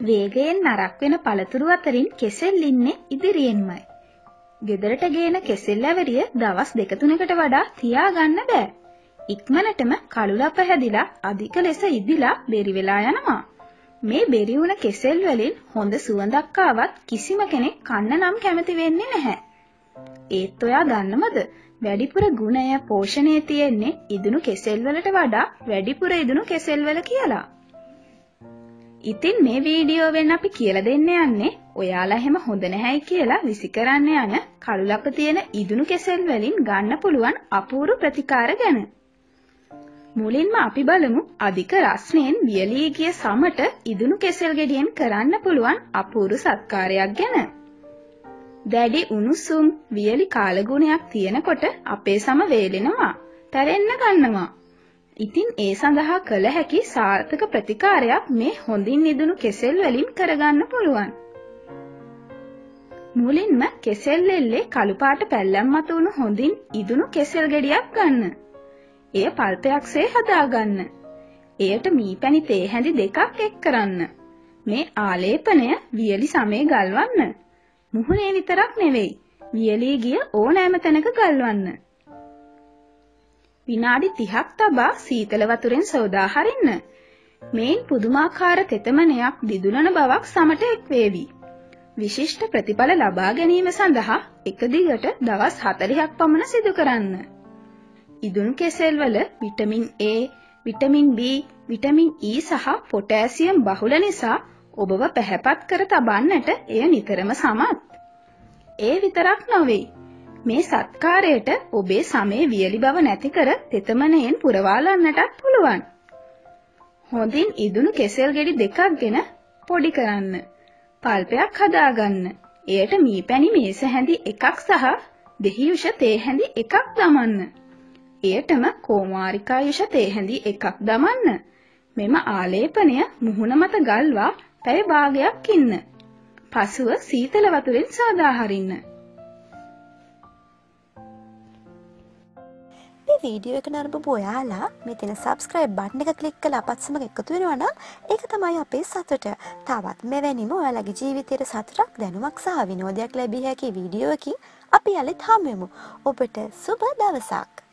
වේගයෙන් නරක් වෙන පළතුරු අතරින් කෙසෙල් ඉන්නේ ඉදිරියෙන්මයි. ගෙදරට ගේන කෙසෙල් ඇවරිය දවස් දෙක තුනකට වඩා තියාගන්න බෑ. ඉක්මනටම කළුලප හැදිලා අධික ලෙස ඉදිලා බෙරි වෙලා යනවා. මේ බෙරි වුණ කෙසෙල් වලින් හොඳ සුවඳක් ආවත් කිසිම කෙනෙක් කන්න නම් කැමති වෙන්නේ නැහැ. ඒත් ඔයා දන්නවද වැඩිපුර ගුණය පෝෂණය තියෙන්නේ ඉදුණු කෙසෙල් වලට වඩා වැඩිපුර ඉදුණු කෙසෙල් වල කියලා. ඉතින් මේ වීඩියෝවෙන් අපි කියලා දෙන්න යන්නේ ඔයාලා එහෙම හොඳ නැහැයි කියලා විසි කරන්න යන කළුලක තියෙන ඉදුණු කෙසෙල් වලින් ගන්න පුළුවන් අපූරු ප්‍රතිකාර ගැන. මුලින්ම අපි බලමු අධික රස්නයෙන් වියලී ගිය සමට ඉදුණු කෙසෙල් ගෙඩියෙන් කරන්න පුළුවන් අපූරු සත්කාරයක් ගැන. දැඩි උණුසුම් වියලි කාලගුණයක් තියෙනකොට අපේ සම වේලෙනවා. තැරෙන්න ගන්නවා. ඉතින් ඒ සඳහා කළ හැකි සාර්ථක ප්‍රතිකාරයක් මේ හොඳින් නිදුණු කෙසෙල් වලින් කරගන්න පුළුවන්. මුලින්ම කෙසෙල් එල්ලේ කළු පාට පැල්ලම් මත වුණු හොඳින් ඉදුණු කෙසෙල් ගෙඩියක් ගන්න. එය පල්පයක්සේ හදාගන්න. එයට මීපැණි තේ හැඳි දෙකක් එක් කරන්න. මේ ආලේපනය වියලි සමේ ගල්වන්න. මුහුණේ විතරක් නෙවෙයි. වියලී ගිය ඕනෑම තැනක ගල්වන්න. විනාඩි 30ක් තබා සීතල වතුරෙන් සෝදා හරින්න. මේන් පුදුමාකාර තෙතමනයක් දිදුලන බවක් සමට එක්වේවි. විශිෂ්ට ප්‍රතිඵල ලබා ගැනීම සඳහා එක දිගට දවස් 40ක් පමණ සිදු කරන්න. ඉදුණු කෙසෙල් වල vitamin A, vitamin B, vitamin E සහ පොටෑසියම් බහුල නිසා ඔබව පැහැපත් කර තබන්නට එය නිතරම සමත්. ඒ විතරක් නොවේ. මේ සත්කාරයට ඔබේ සමේ වියලි බව නැති කර තෙතමනයෙන් පුරවාලන්නටත් පුළුවන්. හොඳින් ඉදුණු කෙසෙල් ගෙඩි දෙකක් ගෙන පොඩි කරන්න. පල්පයක් හදාගන්න. එයට මී පැණි මේස හැඳි එකක් සහ දෙහියුෂ තේ හැඳි එකක් දමන්න. එයටම කෝමාරිකා යුෂ තේ හැඳි එකක් දමන්න. මෙම ආලේපනය මුහුණ මත ගල්වා පැය භාගයක් ඉන්න. පසුව සීතල වතුරෙන් සාදා හරින්න. වීඩියෝ එක නරඹපු ඔයාලා මෙතන සබස්ක්‍රයිබ් බට්න එක කලික් කළ අපත් සමඟ එකතු වෙනවනම් ඒක තමයි අපේ සතුට. තවත් මෙවැනිම ඔයාලගේ ජීවිතයට සතුටක් දැනුමක් සහ විනෝදයක් ලැබිය හැකි වීඩියෝකින් අපි යළෙත් හමුවෙමු ඔබට සුබ දවසක්.